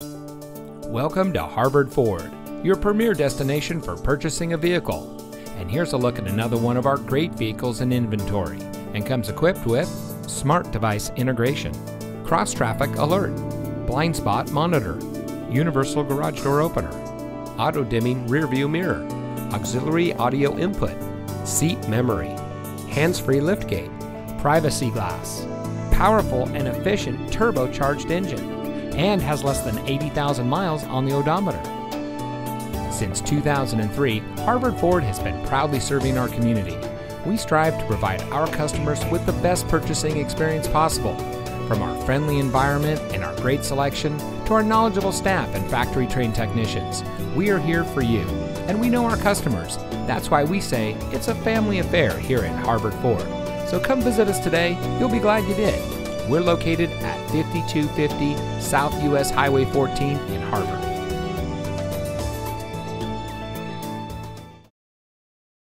Welcome to Harvard Ford, your premier destination for purchasing a vehicle. And here's a look at another one of our great vehicles in inventory and comes equipped with smart device integration, cross traffic alert, blind spot monitor, universal garage door opener, auto dimming rear view mirror, auxiliary audio input, seat memory, hands free liftgate, privacy glass, powerful and efficient turbocharged engine, and has less than 80,000 miles on the odometer. Since 2003, Harvard Ford has been proudly serving our community. We strive to provide our customers with the best purchasing experience possible. From our friendly environment and our great selection to our knowledgeable staff and factory trained technicians, we are here for you. And we know our customers. That's why we say it's a family affair here at Harvard Ford. So come visit us today. You'll be glad you did. We're located at 5250 South US Highway 14 in Harvard.